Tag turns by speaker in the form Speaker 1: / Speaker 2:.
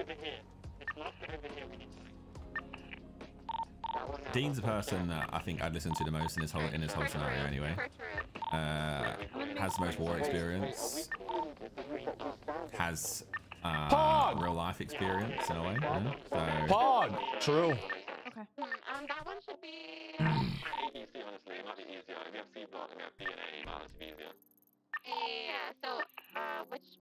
Speaker 1: over here. It's not over here. We need to.
Speaker 2: Dean's the person that I think I'd listen to the most in this whole in this whole scenario anyway. Uh, has the most war experience. Has uh,
Speaker 3: Pog!
Speaker 2: real life experience in a way. Yeah? So
Speaker 3: Pog. True.
Speaker 4: Okay.
Speaker 1: Um, that one should be.
Speaker 5: ABC, honestly, it might be easier. If we have C block and we have